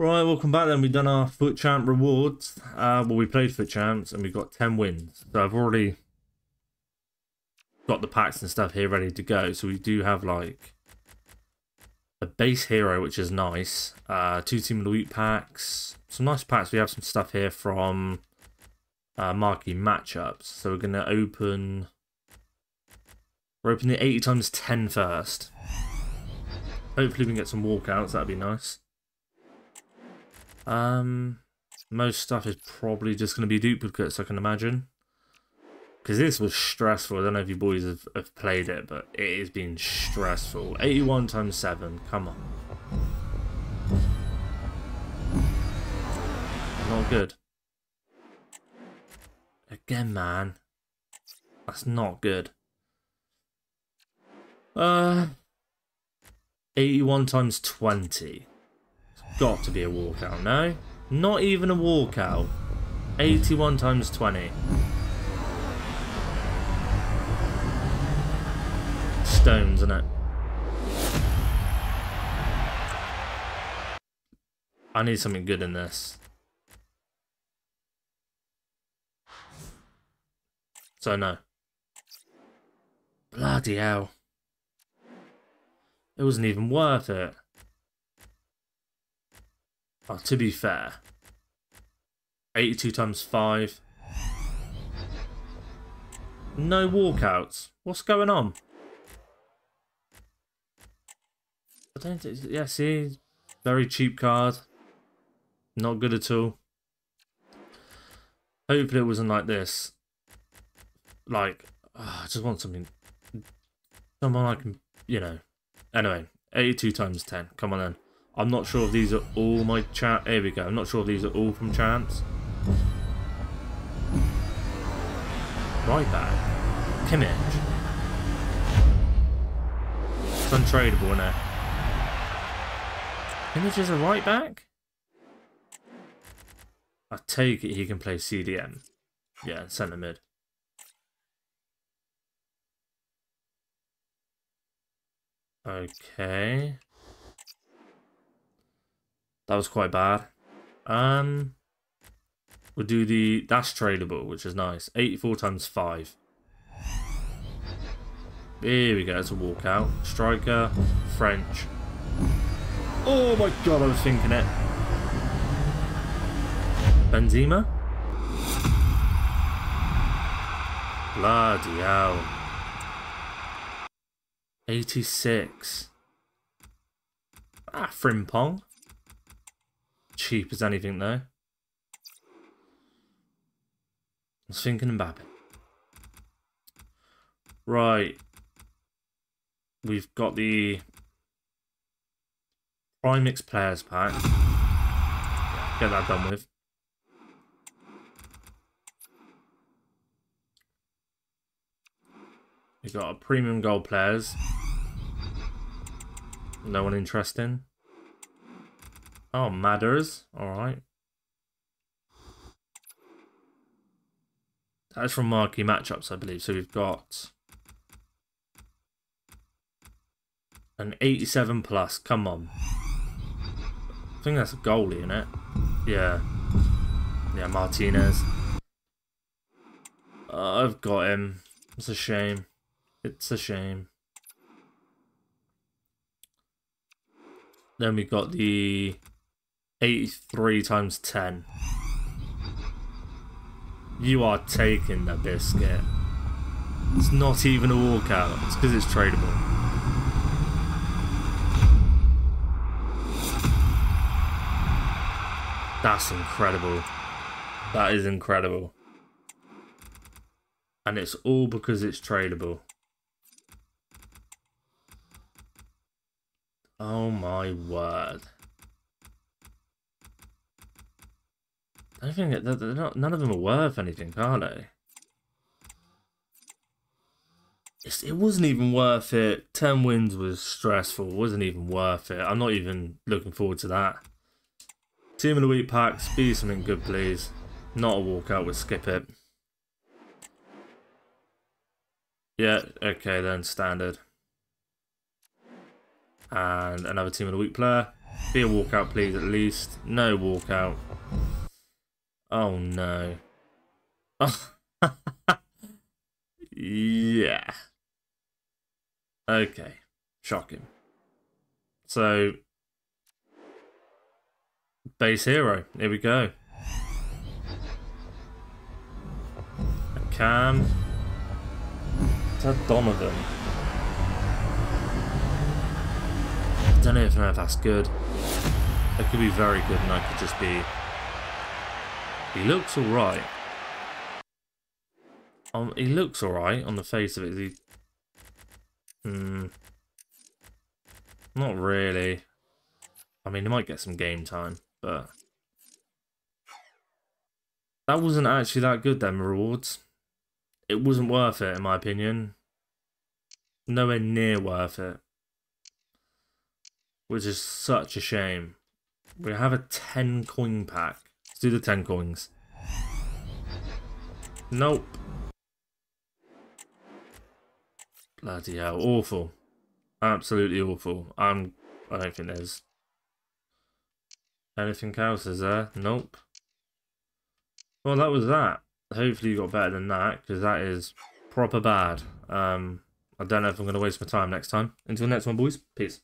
Right, welcome back then. We've done our FUT Champ rewards. Uh, well, we played FUT Champs and we got 10 wins. So I've already got the packs and stuff here ready to go. So we do have like a base hero, which is nice. Uh, two Team Week packs. Some nice packs. We have some stuff here from uh, marquee matchups. So we're going to open... We're opening the 80 times 10 first. Hopefully we can get some walkouts. That'd be nice. Um, most stuff is probably just going to be duplicates, I can imagine. Because this was stressful. I don't know if you boys have, have played it, but it has been stressful. 81 times 7, come on. Not good. Again, man. That's not good. Uh, 81 times 20 got to be a walkout, no? Not even a walkout. 81 times 20. Stones, isn't it? I need something good in this. So no. Bloody hell. It wasn't even worth it. To be fair, 82 times 5. No walkouts. What's going on? I don't yeah, see, very cheap card. Not good at all. Hopefully it wasn't like this. Like, oh, I just want something, someone I can, you know. Anyway, 82 times 10. Come on then. I'm not sure if these are all my chat. Here we go. I'm not sure if these are all from chance. Right back. Kimmich. It's untradeable, it? Kimmich is a right back? I take it he can play CDM. Yeah, centre mid. Okay. That was quite bad. Um, we'll do the dash tradable, which is nice. 84 times 5. Here we go, it's a walkout. Striker, French. Oh my god, I was thinking it. Benzema? Bloody hell. 86. Ah, Frimpong cheap as anything though. I was thinking Mbappe. Right. We've got the Primix Players Pack. Get that done with. We've got a Premium Gold Players. No one interesting. Oh, Matters. Alright. That's from marquee matchups, I believe. So we've got an 87 plus. Come on. I think that's a goalie, isn't it? Yeah. Yeah, Martinez. Uh, I've got him. It's a shame. It's a shame. Then we've got the 83 times 10. You are taking the biscuit. It's not even a walkout. It's because it's tradable. That's incredible. That is incredible. And it's all because it's tradable. Oh my word. I don't think they're not, none of them are worth anything, are they? It's, it wasn't even worth it. 10 wins was stressful. It wasn't even worth it. I'm not even looking forward to that. Team of the week packs. Be something good, please. Not a walkout. We'll skip it. Yeah, okay then. Standard. And another team of the week player. Be a walkout, please, at least. No walkout. Oh, no. yeah. Okay. Shocking. So, base hero. Here we go. A CAM. That Donovan? I don't know if that's good. It could be very good and I could just be... He looks alright. Um, he looks alright on the face of it. He... Hmm. Not really. I mean, he might get some game time, but... That wasn't actually that good, them rewards. It wasn't worth it, in my opinion. Nowhere near worth it. Which is such a shame. We have a 10 coin pack. Do the 10 coins. Nope. Bloody hell. Awful. Absolutely awful. I'm, I don't think there's anything else, is there? Nope. Well, that was that. Hopefully you got better than that, because that is proper bad. Um, I don't know if I'm going to waste my time next time. Until next one, boys. Peace.